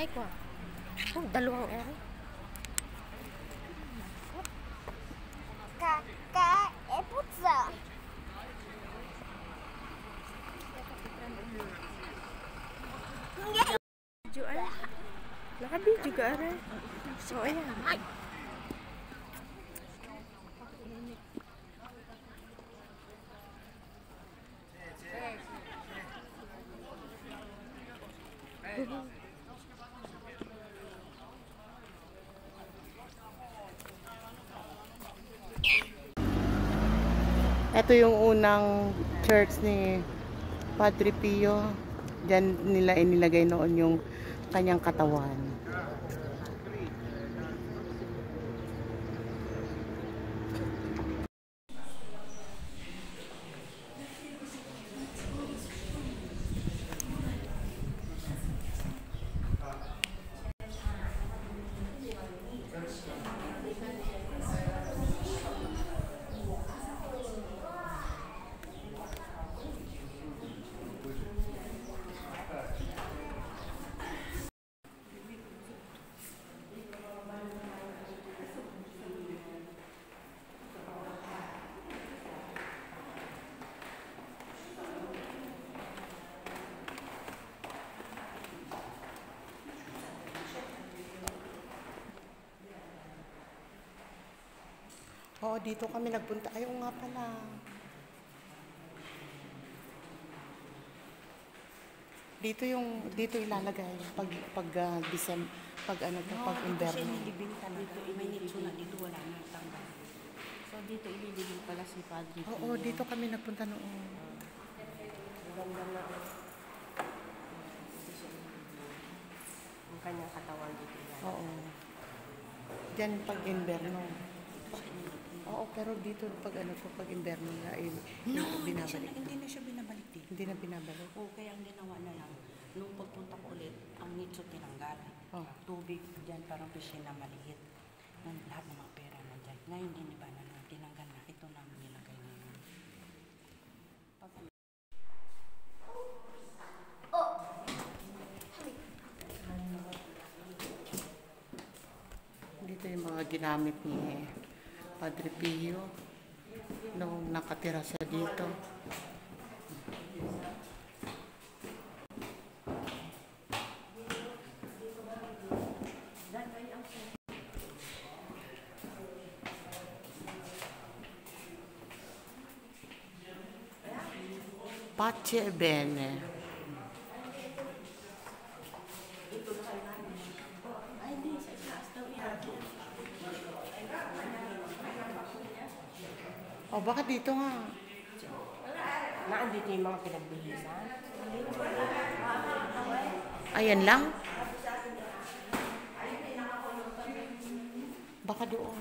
cake ko. Oh, dalawang araw. Kaka e putza. Video ay. Naka-video ka aray. So, ayan. Mm-hmm. Ito yung unang church ni Padre Pio. Diyan nila inilagay noon yung kanyang katawan. Oo, dito kami nagpunta. Ayaw nga pala. Dito yung dito ilalagay pag pag uh, December, pag ano to, pag Kasi inverno. nilibing talaga. May nitso na dito, wala na tanggal. So dito ililibing pala si Padre Oo, Pio. dito kami nagpunta noon. Ang ganda na oh. Dito ililibing. Ang kanyang katawan dito. Oo. Diyan pag inverno. Oo, pero dito pag ano to, pag inverno na eh, No, hindi, siya, binabalik. hindi na siya binabalik dito. Hindi na binabalik. Oo, kaya ang ginawa na lang, nung pagpunta ko ulit, ang nitso tinanggal. Oh. Tubig dyan, parang piscina maliit. Lahat ng mga pera nandyan. Ngayon, din ba na lang, tinanggal na. Ito na ang nilagay ngayon. Pag Dito yung mga ginamit ni Padre Pio nung nakatira siya dito. Pace e bene. O baka dito nga. Naandito yung mga pinagbihisan. Ayan lang. Baka doon.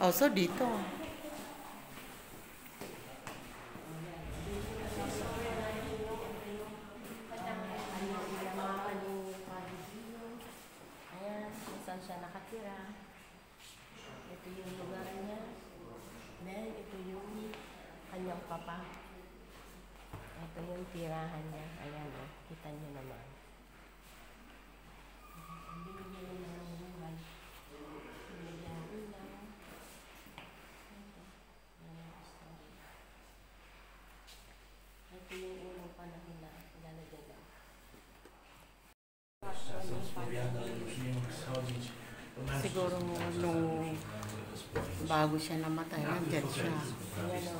Oh, so dito. Ayan, kung saan siya nakatira. Ito yung lugar niya. Then, ito yung kanyang papa. Yung tirahan niya. Ayan, oh, kita niyo naman. Binigyan niya ng naman. Binigyan ng ilaw. Ito. Ayan, yung. Siguro nung bago siya namatay, nandyan siya. Ayan ang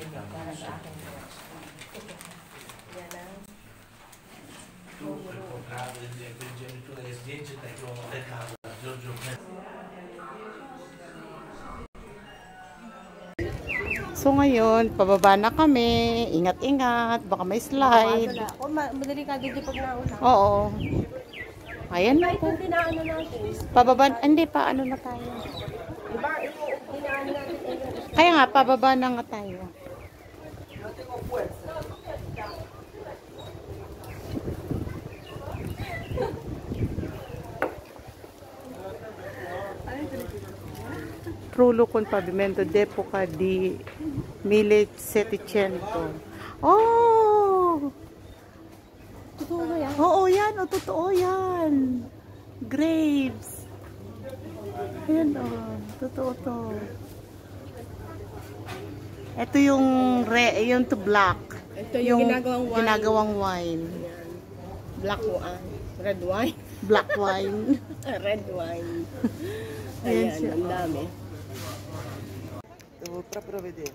uminig para sa akin. Yan ang So ngayon, pababa na kami. Ingat-ingat. Baka may slide. O, madali ka dito pag nauna. Oo. Ayan na po. Pababa, hindi pa, ano na tayo. Kaya nga, pababa na nga tayo. Frullo con pavimento d'epoca di 1700. Oh! Totoo ba yan? Oo, yan. O, totoo yan. Graves. Ayan, o. Totoo to. Ito yung re, yung to black. Ito yung, ginagawang wine. ginagawang wine. Yan. Black wine. Red wine. Black wine. Red wine. Ayan Ayan, ang dami. para prover